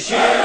Share